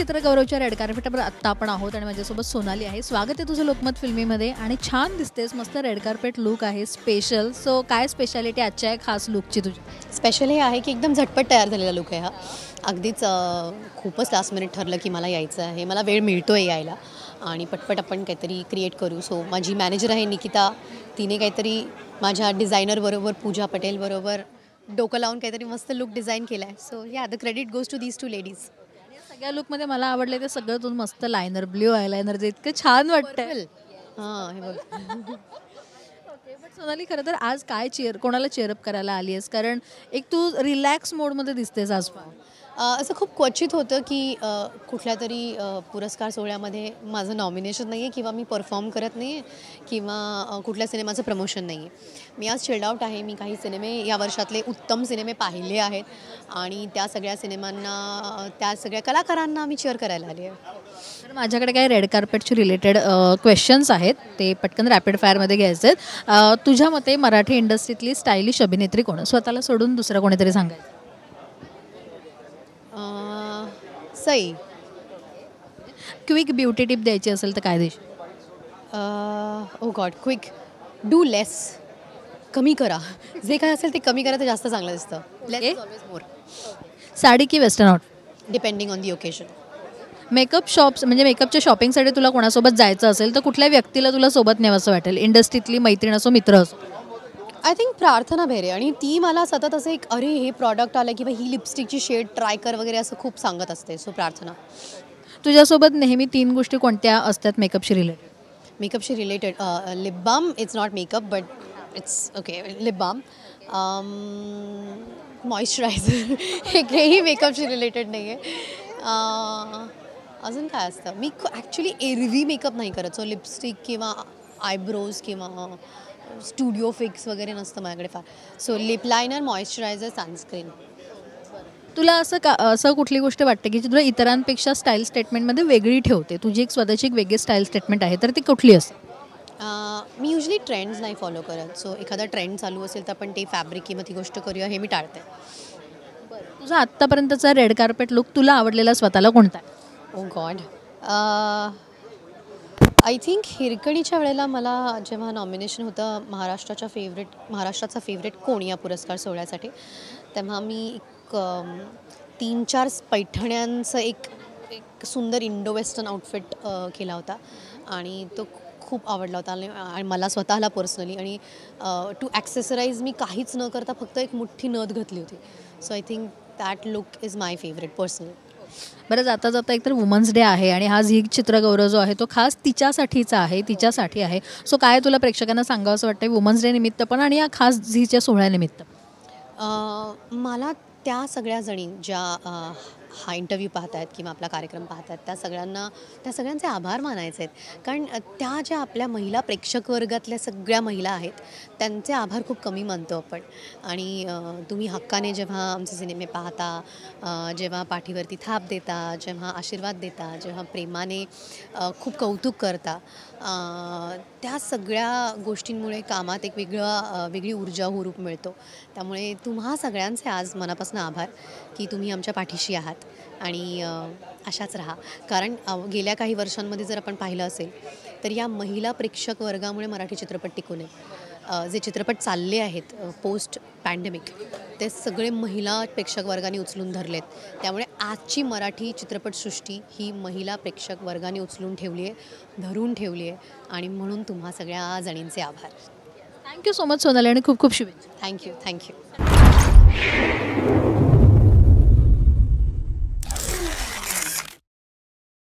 गौरवच्या red कार्पेटवर आत्ता आपण आहोत आणि माझ्यासोबत सोनाली आहे. स्वागत आहे तुझं लोकमत फिल्मीमध्ये आणि छान दिसतेस. मस्त रेड कार्पेट लुक आहे. स्पेशल सो काय स्पेशालिटी आजच्या आहे खास लुकची तुझी? स्पेशल हे आहे की एकदम झटपट तयार झालेला लुक आहे हा. अगदीच खूपच लास्ट मिनिट ठरलं की मला यायचं आहे. मला वेळ मिळतो आहे यायला. आणि पटपट आपण काहीतरी क्रिएट करू. सो माझी मॅनेजर आहे निकिता. तिने काहीतरी माझ्या डिझायनरबरोबर पूजा पटेलबरोबर डोकं लावून काहीतरी मस्त लुक डिझाईन केला आहे so yeah the credit goes to these two ladies सगळ्या लुकमध्ये मला आवडले ते सगळं मस्त लायनर ब्ल्यू आय लायनर जे इतकं छान वाटतंय. हां हे बघ. सोनाली खरं तर आज काय चेअर कोणाला चेअरअप करायला आली आहेस? कारण एक तू रिलॅक्स मोडमध्ये दिसतेस आज. पण असं खूप क्वचित होतं की कुठल्या तरी पुरस्कार सोहळ्यामध्ये माझं नॉमिनेशन नाही आहे किंवा मी परफॉर्म करत नाही आहे किंवा कुठल्या सिनेमाचं प्रमोशन नाही आहे मी आज चिल्ड आहे. मी काही सिनेमे या वर्षातले उत्तम सिनेमे पाहिले आहेत आणि त्या सगळ्या सिनेमांना त्या सगळ्या कलाकारांना मी चेअर करायला आली आहे. तर माझ्याकडे काही रेड कार्पेटचे रिलेटेड क्वेश्चन्स आहेत. ते पटकन रॅपिड फायरमध्ये घ्यायचे आहेत. तुझ्या मते मराठी इंडस्ट्रीतली स्टायलिश अभिनेत्री कोण? स्वतःला सोडून दुसरं कोणीतरी सांगायचं? सई. क्विक ब्युटी टिप द्यायची असेल तर काय देशील oh god quick do less कमी करा. जे काय असेल ते कमी करा ते जास्त चांगलं दिसतं. लेस मोर साडी की western out? Depending on the occasion makeup shops म्हणजे मेकअपच्या शॉपिंगसाठी तुला कोणासोबत जायचं असेल तर कुठल्या व्यक्तीला तुला सोबत न्यावं वाटेल? इंडस्ट्रीतली मैत्रीण असो मित्र असो. आय थिंक प्रार्थना भेरे. आणि ती मला सतत असं एक अरे हे प्रॉडक्ट आलं किंवा ही लिपस्टिकची शेड ट्राय कर वगैरे असं खूप सांगत असते सो प्रार्थना. तुझ्यासोबत नेहमी तीन गोष्टी कोणत्या असतात मेकअपशी related मेकअपशी related lip balm it's not makeup but it's okay lip balm moisturiser हे हेही मेकअपशी रिलेटेड नाही आहे अजून काय असतं? मी ॲक्च्युली एरवी मेकअप नाही करत. सो लिपस्टिक किंवा आयब्रोज किंवा स्टुडिओ फिक्स वगैरे नसतं माझ्याकडे फार. So lip liner moisturiser sunscreen तुला असं का असं कुठली गोष्ट वाटते की जी तुला इतरांपेक्षा स्टाईल स्टेटमेंटमध्ये वेगळी ठेवते? तुझी एक स्वतःची एक वेगळी स्टाईल स्टेटमेंट आहे तर ती कुठली असते मी युजली ट्रेंड्स नाही फॉलो करत. सो एखादा ट्रेंड चालू असेल तर आपण ते फॅब्रिक किंवा ती गोष्ट करूया हे मी टाळते. तुझा आत्तापर्यंतचा रेड कार्पेट लुक तुला आवडलेला स्वतःला कोणता ओ गॉड आय थिंक हिरकणीच्या वेळेला मला जेव्हा नॉमिनेशन होतं महाराष्ट्राच्या फेवरेट महाराष्ट्राचा फेवरेट कोण या पुरस्कार सोहळ्यासाठी? तेव्हा मी एक तीन चार पैठण्यांचं एक एक सुंदर इंडो वेस्टर्न आउटफिट केला होता. आणि तो खूप आवडला होता. आणि आणि मला स्वतःला पर्सनली आणि टू ॲक्सेसराईज मी काहीच न करता फक्त एक मोठी नथ घातली होती. So I think that look is my favourite personally बरं जाता जाता एकतर वुमन्स डे आहे आणि हा झी चित्रगौरव जो आहे तो खास तिच्यासाठीचा आहे तिच्यासाठी आहे. सो काय तुला प्रेक्षकांना सांगावं असं वाटतं वुमन्स डे निमित्त पण आणि या खास झीच्या सोहळ्यानिमित्त? मला त्या सगळ्या जणी ज्या हा इंटरव्ह्यू पाहत आहेत किंवा आपला कार्यक्रम पाहत आहेत त्या सगळ्यांना त्या सगळ्यांचे आभार मानायचे आहेत. कारण त्या ज्या आपल्या महिला प्रेक्षक वर्गातल्या सगळ्या महिला आहेत त्यांचे आभार खूप कमी मानतो आपण. आणि तुम्ही हक्काने जेव्हा आमचे सिनेमे पाहता जेव्हा पाठीवरती थाप देता जेव्हा आशीर्वाद देता जेव्हा प्रेमाने खूप कौतुक करता त्या सगळ्या गोष्टींमुळे कामात एक वेगळं वेगळी ऊर्जा हो हुरूप मिळतो. त्यामुळे तुम्हा सगळ्यांचे आज मनापासून आभार की तुम्ही आमच्या पाठीशी आहात. आणि अशाच राहा. कारण गेल्या काही वर्षांमध्ये जर आपण पाहिलं असेल तर या महिला प्रेक्षक वर्गामुळे मराठी चित्रपट टिकून अ, जे चित्रपट चालले आहेत पोस्ट पॅन्डेमिक ते सगळे महिला प्रेक्षक वर्गाने उचलून धरलेत. त्यामुळे आजची मराठी चित्रपटसृष्टी ही महिला प्रेक्षक वर्गाने उचलून ठेवली आहे धरून ठेवली आहे. आणि म्हणून तुम्हा सगळ्या जणींचे आभार. थँक्यू सो मच सोनाली आणि खूप खूप शुभेच्छा. Thank you thank you